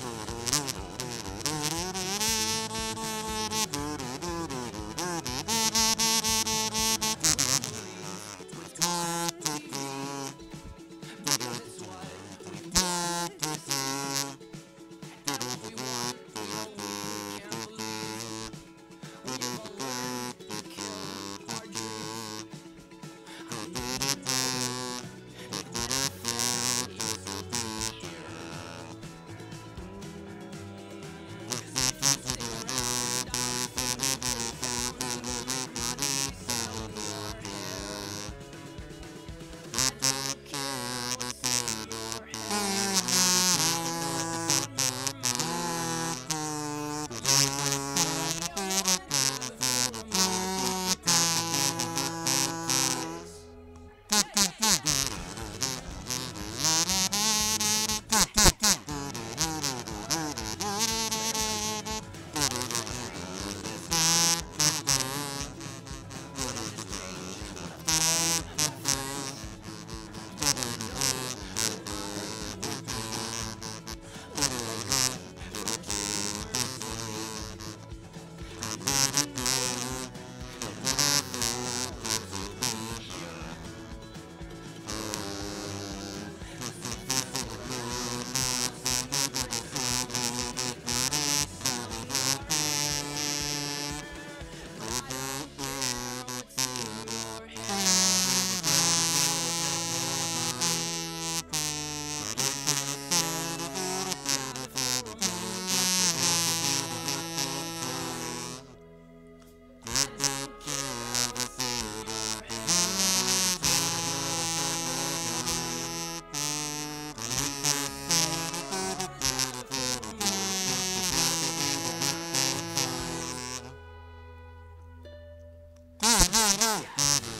Mm-hmm. Uhum.